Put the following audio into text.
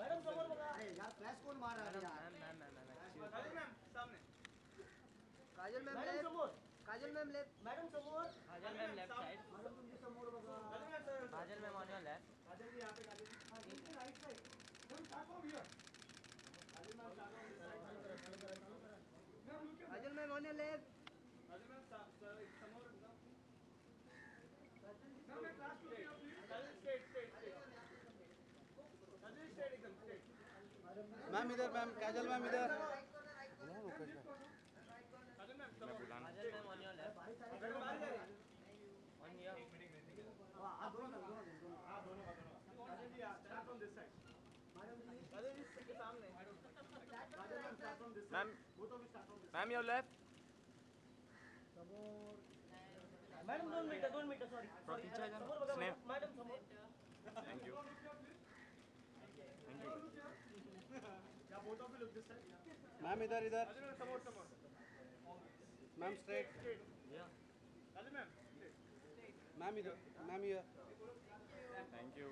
Madam समोर बघा यार फ्लॅश कोण मारा सामने काजल मॅम मॅडम समोर काजल मॅम लेफ़्ट मॅडम समोर Kajal ma'am left side madam तुमच्या समोर बघा Kajal ma'am on your left Kajal ji यहाँ पे काजल जी राइट साइड तुम ठाको भैया मैम इधर मैम काजल मैम इधर। मैम योर लेफ़्ट मैडम दोन दोन दोन दोन हाँ दोनों का दोनों Kajal ji start from this side Kajal ji के सामने Kajal ma'am start from this ma'am both of you start from ma'am your left madam दोन मिनिटं दोन मिनिटं सॉरी प्रतीक्षा आहे का? समोर बघा स्नेह. मॅडम समोर थैंक यू साइड मैम इधर इधर। Ma'am straight ma'am. मैम इधर मैम हियर थैंक यू